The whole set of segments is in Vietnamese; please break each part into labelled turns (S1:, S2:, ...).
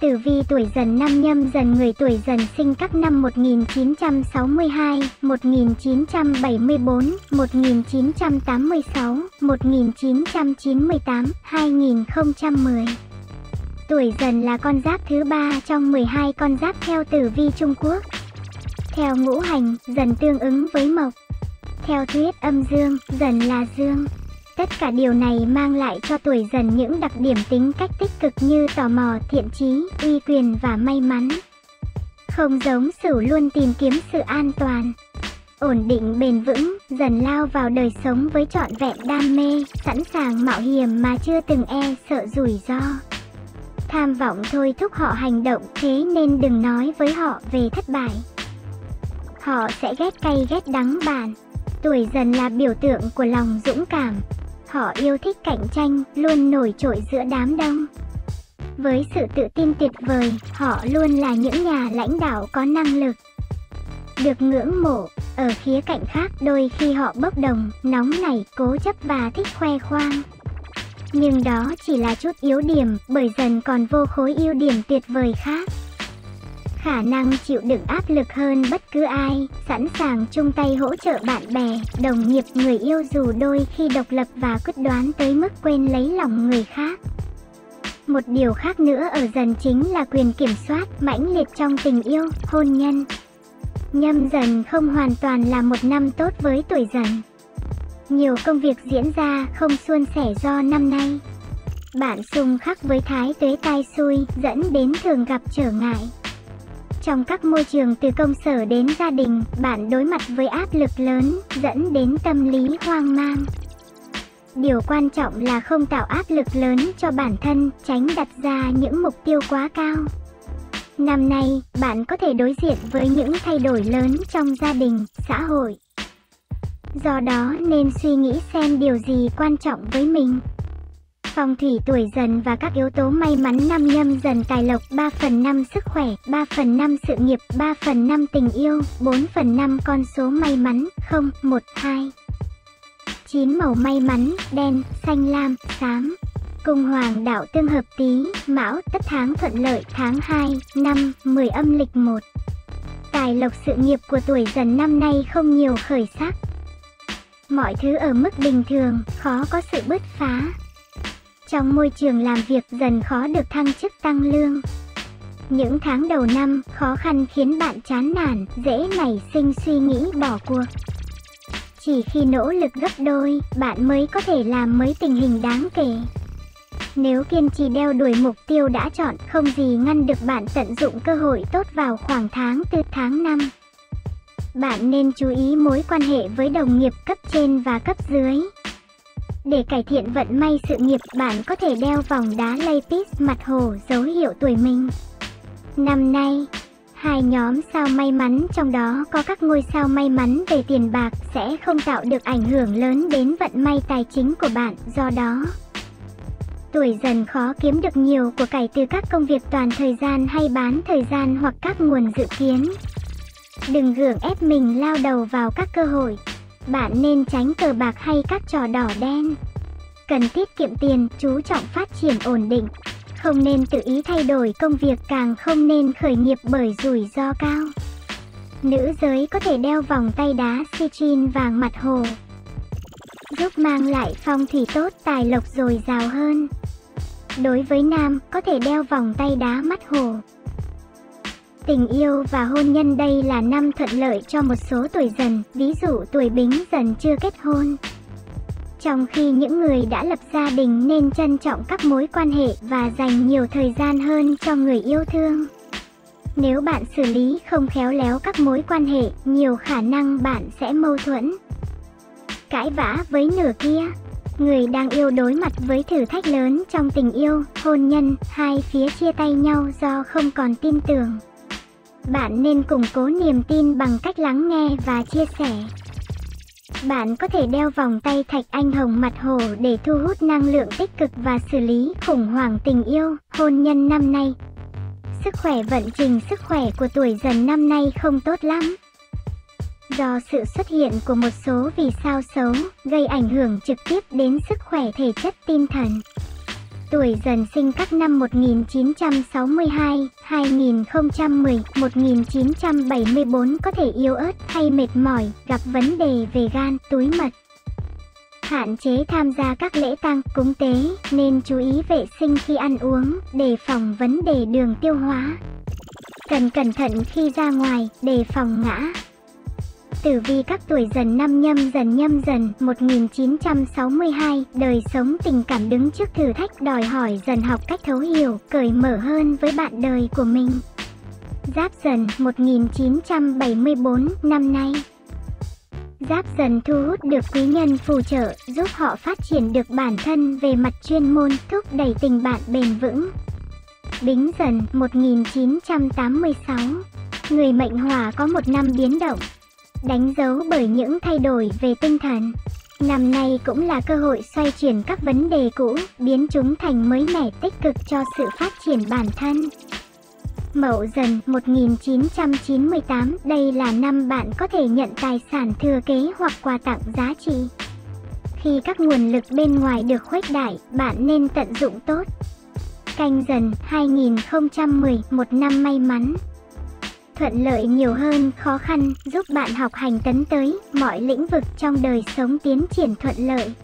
S1: tử vi tuổi dần năm nhâm dần người tuổi dần sinh các năm 1962, 1974, 1986, 1998, 2010. Tuổi dần là con giáp thứ ba trong 12 con giáp theo tử vi Trung Quốc. Theo ngũ hành, dần tương ứng với mộc. Theo thuyết âm dương, dần là dương. Tất cả điều này mang lại cho tuổi dần những đặc điểm tính cách tích cực như tò mò, thiện trí uy quyền và may mắn. Không giống sửu luôn tìm kiếm sự an toàn. Ổn định bền vững, dần lao vào đời sống với trọn vẹn đam mê, sẵn sàng mạo hiểm mà chưa từng e sợ rủi ro. Tham vọng thôi thúc họ hành động thế nên đừng nói với họ về thất bại. Họ sẽ ghét cay ghét đắng bạn. Tuổi dần là biểu tượng của lòng dũng cảm, Họ yêu thích cạnh tranh, luôn nổi trội giữa đám đông. Với sự tự tin tuyệt vời, họ luôn là những nhà lãnh đạo có năng lực. Được ngưỡng mộ, ở khía cạnh khác đôi khi họ bốc đồng, nóng nảy, cố chấp và thích khoe khoang. Nhưng đó chỉ là chút yếu điểm, bởi dần còn vô khối ưu điểm tuyệt vời khác khả năng chịu đựng áp lực hơn bất cứ ai, sẵn sàng chung tay hỗ trợ bạn bè, đồng nghiệp người yêu dù đôi khi độc lập và quyết đoán tới mức quên lấy lòng người khác. Một điều khác nữa ở dần chính là quyền kiểm soát mãnh liệt trong tình yêu, hôn nhân. Nhâm dần không hoàn toàn là một năm tốt với tuổi dần. Nhiều công việc diễn ra không suôn sẻ do năm nay. Bạn xung khắc với thái tuế tai xui dẫn đến thường gặp trở ngại. Trong các môi trường từ công sở đến gia đình, bạn đối mặt với áp lực lớn, dẫn đến tâm lý hoang mang. Điều quan trọng là không tạo áp lực lớn cho bản thân, tránh đặt ra những mục tiêu quá cao. Năm nay, bạn có thể đối diện với những thay đổi lớn trong gia đình, xã hội. Do đó nên suy nghĩ xem điều gì quan trọng với mình. Phong thủy tuổi dần và các yếu tố may mắn năm nhâm dần tài lộc 3 phần 5 sức khỏe, 3 phần 5 sự nghiệp, 3 phần 5 tình yêu, 4 phần 5 con số may mắn 0, 1, 2. 9 màu may mắn, đen, xanh lam, xám. Cung hoàng đạo tương hợp tí, mão tất tháng thuận lợi tháng 2, năm, 10 âm lịch 1. Tài lộc sự nghiệp của tuổi dần năm nay không nhiều khởi sắc. Mọi thứ ở mức bình thường, khó có sự bứt phá. Trong môi trường làm việc dần khó được thăng chức tăng lương. Những tháng đầu năm, khó khăn khiến bạn chán nản, dễ nảy sinh suy nghĩ bỏ cuộc. Chỉ khi nỗ lực gấp đôi, bạn mới có thể làm mới tình hình đáng kể. Nếu kiên trì đeo đuổi mục tiêu đã chọn, không gì ngăn được bạn tận dụng cơ hội tốt vào khoảng tháng từ tháng 5. Bạn nên chú ý mối quan hệ với đồng nghiệp cấp trên và cấp dưới. Để cải thiện vận may sự nghiệp, bạn có thể đeo vòng đá lapis mặt hồ dấu hiệu tuổi mình. Năm nay, hai nhóm sao may mắn trong đó có các ngôi sao may mắn về tiền bạc sẽ không tạo được ảnh hưởng lớn đến vận may tài chính của bạn, do đó tuổi dần khó kiếm được nhiều của cải từ các công việc toàn thời gian hay bán thời gian hoặc các nguồn dự kiến. Đừng gượng ép mình lao đầu vào các cơ hội. Bạn nên tránh cờ bạc hay các trò đỏ đen. Cần tiết kiệm tiền, chú trọng phát triển ổn định. Không nên tự ý thay đổi công việc càng không nên khởi nghiệp bởi rủi ro cao. Nữ giới có thể đeo vòng tay đá citrin vàng mặt hồ. Giúp mang lại phong thủy tốt tài lộc dồi dào hơn. Đối với nam, có thể đeo vòng tay đá mắt hồ. Tình yêu và hôn nhân đây là năm thuận lợi cho một số tuổi dần, ví dụ tuổi bính dần chưa kết hôn. Trong khi những người đã lập gia đình nên trân trọng các mối quan hệ và dành nhiều thời gian hơn cho người yêu thương. Nếu bạn xử lý không khéo léo các mối quan hệ, nhiều khả năng bạn sẽ mâu thuẫn. Cãi vã với nửa kia Người đang yêu đối mặt với thử thách lớn trong tình yêu, hôn nhân, hai phía chia tay nhau do không còn tin tưởng. Bạn nên củng cố niềm tin bằng cách lắng nghe và chia sẻ. Bạn có thể đeo vòng tay thạch anh hồng mặt hồ để thu hút năng lượng tích cực và xử lý khủng hoảng tình yêu, hôn nhân năm nay. Sức khỏe vận trình sức khỏe của tuổi dần năm nay không tốt lắm. Do sự xuất hiện của một số vì sao xấu, gây ảnh hưởng trực tiếp đến sức khỏe thể chất tinh thần. Tuổi dần sinh các năm 1962, 2010, 1974 có thể yếu ớt hay mệt mỏi, gặp vấn đề về gan, túi mật. Hạn chế tham gia các lễ tang, cúng tế, nên chú ý vệ sinh khi ăn uống, đề phòng vấn đề đường tiêu hóa. Cần cẩn thận khi ra ngoài, đề phòng ngã. Tử vi các tuổi dần năm nhâm dần nhâm dần 1962, đời sống tình cảm đứng trước thử thách đòi hỏi dần học cách thấu hiểu, cởi mở hơn với bạn đời của mình. Giáp dần 1974, năm nay. Giáp dần thu hút được quý nhân phù trợ, giúp họ phát triển được bản thân về mặt chuyên môn, thúc đẩy tình bạn bền vững. Bính dần 1986 Người mệnh hỏa có một năm biến động, đánh dấu bởi những thay đổi về tinh thần. Năm nay cũng là cơ hội xoay chuyển các vấn đề cũ, biến chúng thành mới mẻ tích cực cho sự phát triển bản thân. Mậu dần 1998 Đây là năm bạn có thể nhận tài sản thừa kế hoặc quà tặng giá trị. Khi các nguồn lực bên ngoài được khuếch đại, bạn nên tận dụng tốt. Canh dần 2010 Một năm may mắn thuận lợi nhiều hơn khó khăn, giúp bạn học hành tấn tới mọi lĩnh vực trong đời sống tiến triển thuận lợi.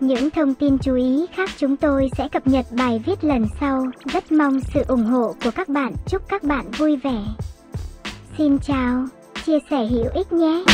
S1: Những thông tin chú ý khác chúng tôi sẽ cập nhật bài viết lần sau. Rất mong sự ủng hộ của các bạn. Chúc các bạn vui vẻ. Xin chào, chia sẻ hữu ích nhé.